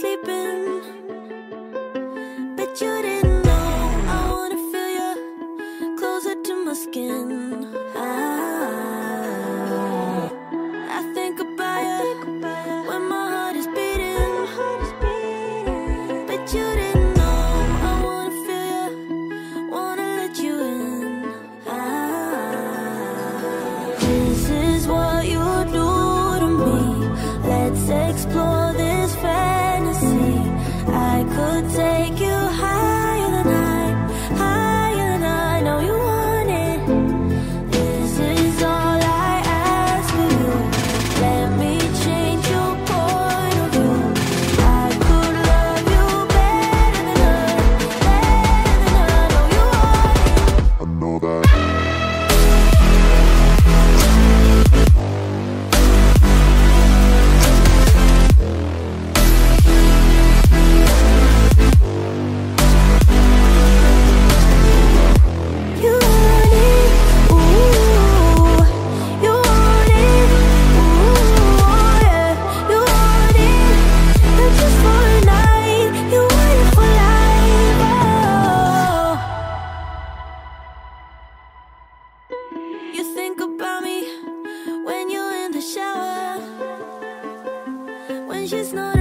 sleeping. Bet you didn't know. I wanna feel you closer to my skin. I, I think about you when my heart is beating. Bet you didn't. This is what you do to me. Let's explore. she's not